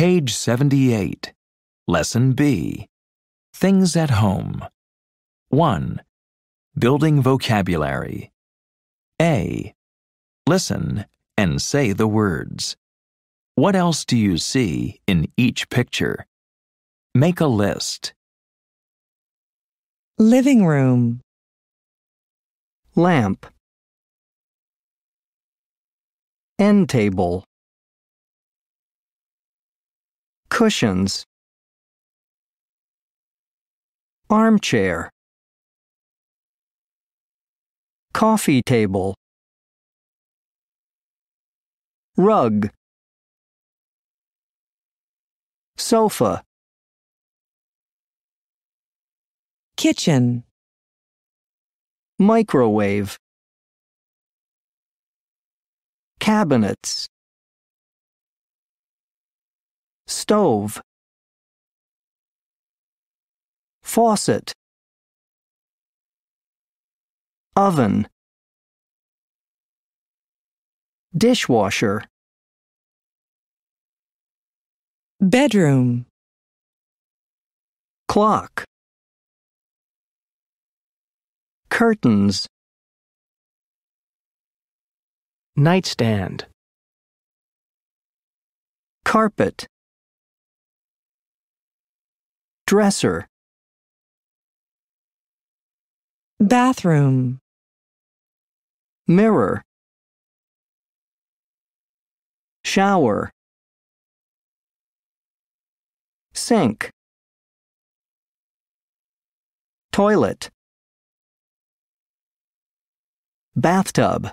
Page 78. Lesson B. Things at home. 1. Building vocabulary. A. Listen and say the words. What else do you see in each picture? Make a list. Living room. lamp, end table, cushions, armchair, coffee table, rug, sofa, Kitchen. microwave, cabinets, stove, faucet, oven, dishwasher, Bedroom. clock, curtains, Nightstand. carpet, dresser, Bathroom. mirror, shower, sink, toilet, bathtub.